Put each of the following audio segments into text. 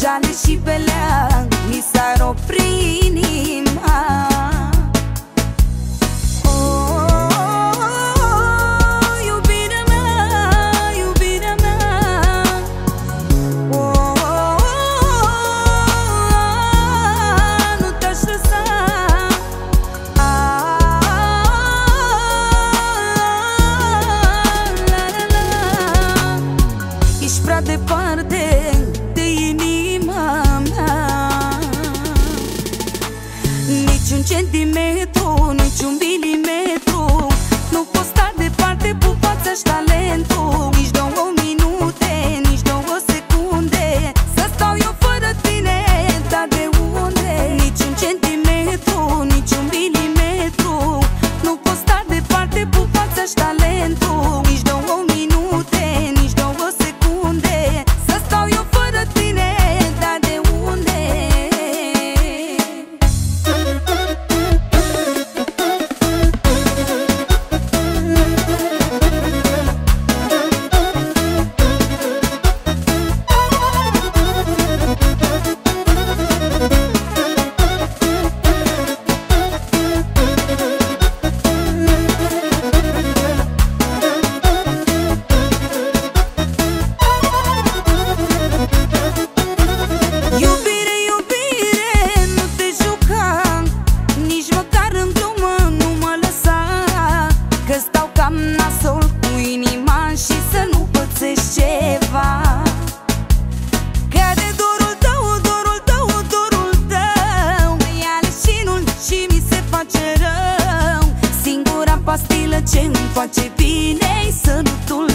Jane și pe leag Mi s-ar opri inima. Prea departe. niciun centimetru, niciun milimetru. Nu pot sta departe, pupați-aș talentul pastilă ce îmi face bine Să nu tu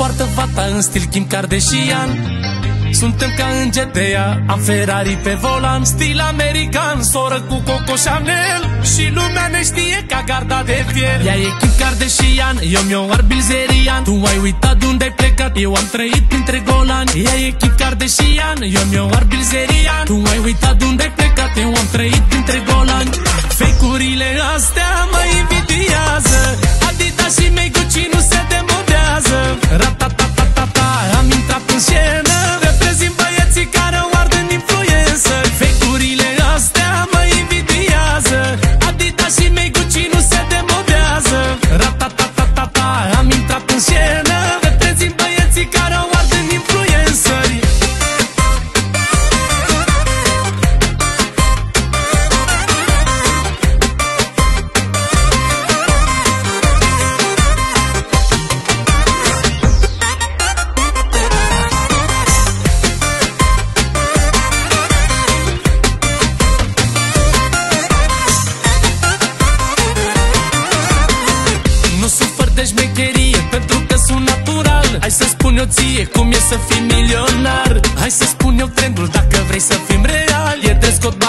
asta în stil Kim Kardashian. Suntem ca în GTA Am Ferrari pe volan Stil american Soră cu Coco Chanel. Și lumea ne știe ca garda de fier. Ea e Kim Kardashian Eu mi-o arbilzerian Tu ai uitat de unde ai plecat Eu am trăit printre golani. Ea e Kim Kardashian Eu mi-o arbilzerian Tu ai uitat de unde ai plecat Eu am trăit printre golani. Fake-urile astea mă invidiază. Adidas și mei Gucci nu se demodează Ratatatata Am intrat în scenă ție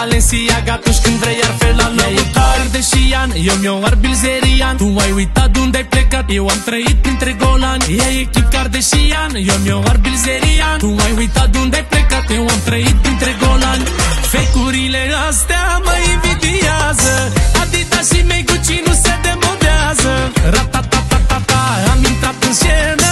Balenciaga atunci când vrei iar fel la lăutar Deși Șian, eu mi-o arbilzerian Tu ai uitat de unde ai plecat Eu am trăit printre golani. Ea e Kim Kardashian Eu mi-o arbilzerian Tu ai uitat de unde ai plecat Eu am trăit printre golani. Fake-urile astea mă invidiază. Adidas și mei Gucci nu se demodează. Ratatatata, am intrat în scenă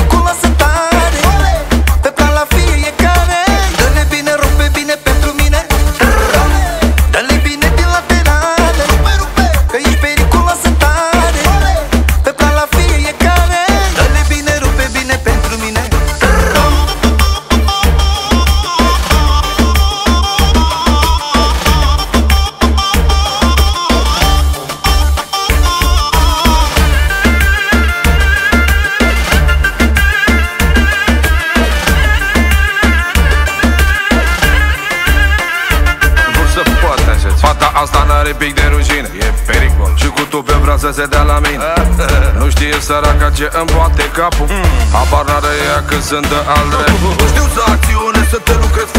săraca ce îmi poate capul. Habar n-are ea că sunt de al Nu știu să acțiune, să te lucrezi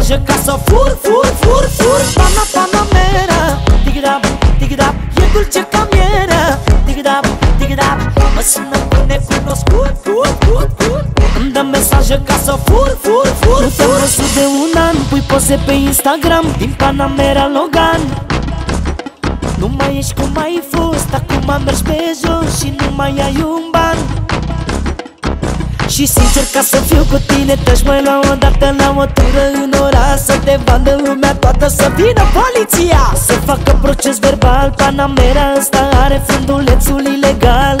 Îmi dă mesaje ca să fur, fur, fur, fur Pana Panamera Digidab, digidab E dulce ca mierea Digidab, digidab Mă sună cu necunoscut Fut, fut, fut Îmi dă mesaje ca să fur, fur, fur, fur. Nu te-am văzut de un an Pui poze pe Instagram Din Panamera Logan. Nu mai ești cum ai fost, acum mergi pe jos și nu mai ai un ban. Și sincer ca să fiu cu tine Te-aș mai lua o dată la o tură în oraș Să te vadă lumea toată, să vină poliția Să facă proces verbal, Panamera ăsta are fundulețul ilegal.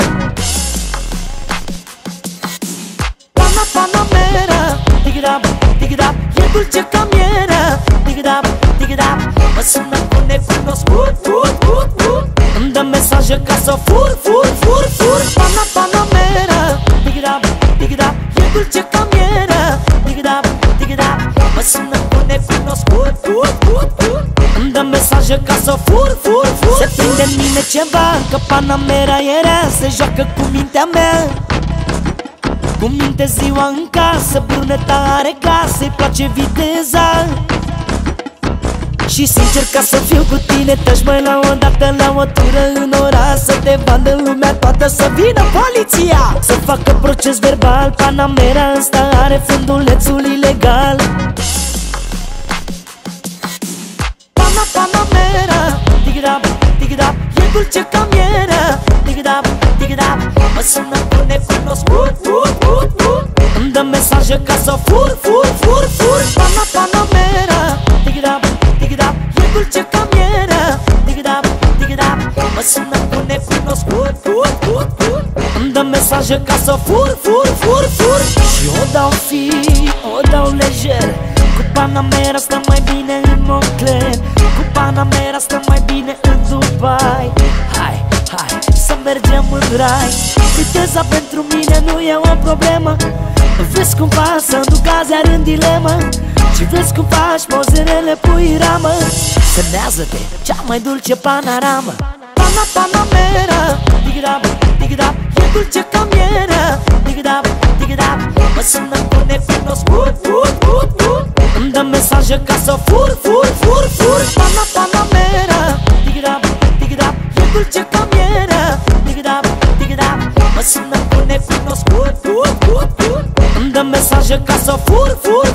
Pana Panamera Digidab, digidab E dulce ca mierea Digidab, digidab Mă sună cu necunoscut Fut, fut, fut Îmi dă mesaje ca să fur, fur, fur, fur. Pana Panamera Digidab, digidab E dulce ca mierea Digidab, digidab Mă sună cu necunoscut Fut, fut, fut Îmi dă mesaje ca să fur, fur, fur. Se prinde în mine ceva Că Panamera era Se joacă cu mintea mea. Cu minte ziua în casă, bruneta are casă Îi place viteza. Și sincer ca să fiu cu tine Te-aș mai la o dată la o tură în oraș Să te vadă lumea toată, să vină poliția. Să facă proces verbal Panamera ăsta are fundulețul ilegal Pana Panamera Digidab, digidab E dulce ca mierea Digidab, digidab Mă sună cu necunoscut Fut, fut, fut Îmi dă mesaje ca să fur, fur, fur, fur. Pana Panamera Digidab, digidab E dulce ca mierea Digidab, digidab Mă sună cu necunoscut Fut, fut, fut Îmi dă mesaje ca să fur, fur, fur, fur. Și o dau fi, o dau lejer Cu Panamera stă mai bine în Moncler. Cu Panamera stă mai bine în Dubai. Hai, hai, să mergem în rai. Viteza pentru mine nu e o problemă. Vezi cum faci să duc azi în dilemă. Și vezi cum faci pozerele pui ramă. Semnează-te, cea mai dulce panoramă. Pana Panamera Digidab, digidab E dulce ca mierea Digidab, digidab Mă sună cu necunoscut Fut, fut, fut Îmi dă mesaje ca să fur, fur, fur, fur. Pana Panamera Digidab, digidab E dulce ca mierea Digidab, digidab Mă sună cu necunoscut Fut, fut, fut Îmi dă mesaje ca să fur, fur,